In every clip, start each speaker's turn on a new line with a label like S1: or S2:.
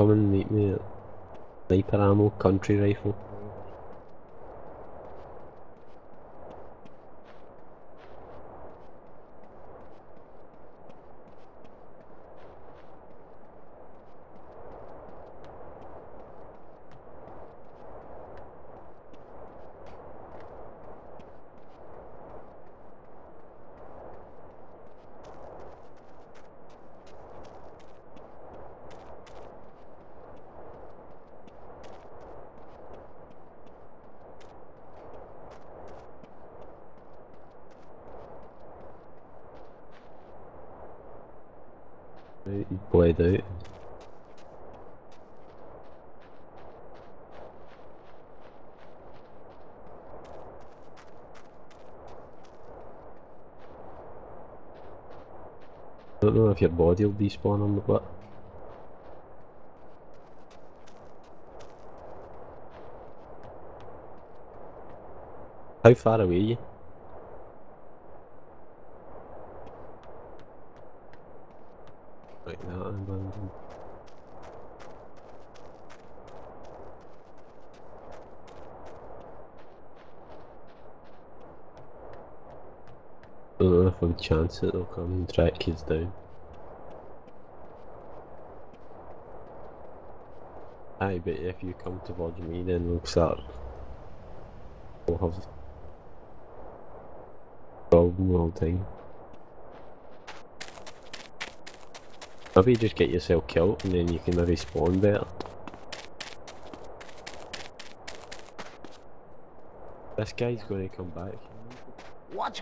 S1: Come and meet me at sniper ammo, country rifle. I don't know if your body will despawn on the butt. How far away are you? Right now I'm landing. I don't know if I would chance it, they'll come and track kids down. I bet if you come towards me then we'll start. We'll have problem all the time. Maybe just get yourself killed and then you can maybe spawn better. This guy's gonna come back.
S2: Watch.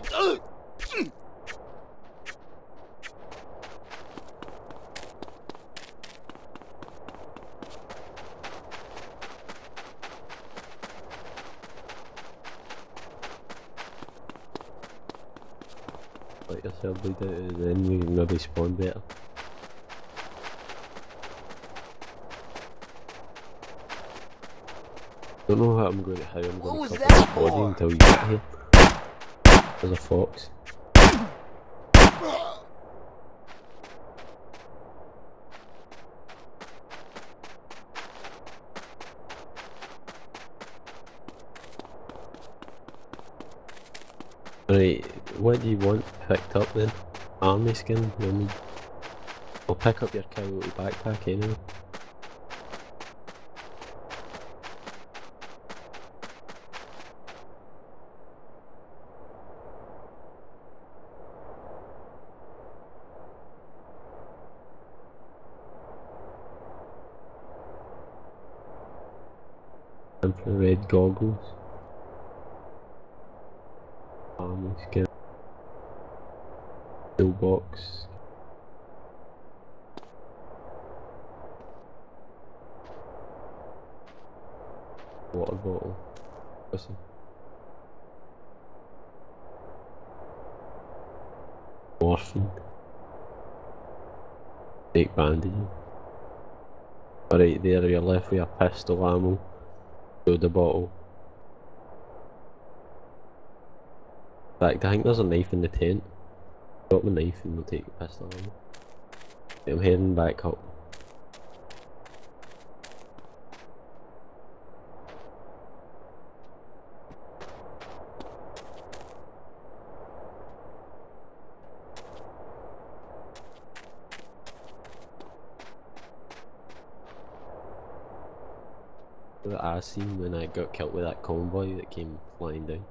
S1: Let yourself bleed out and then you can maybe spawn better. Don't know how I'm going to how I'm going
S2: was
S1: to cover this body until you get here. There's a fox. Right, what do you want picked up then? Army skin? No need. I'll pick up your coyote backpack anyway. Infrared goggles. Army skin. Pillbox. Water bottle. Listen. Morphine. Take bandaging. Alright, there you're left with a pistol ammo. Soda bottle. In fact, I think there's a knife in the tent. Drop the knife and we'll take the pistol. I'm heading back up. I seen when I got killed with that convoy that came flying down.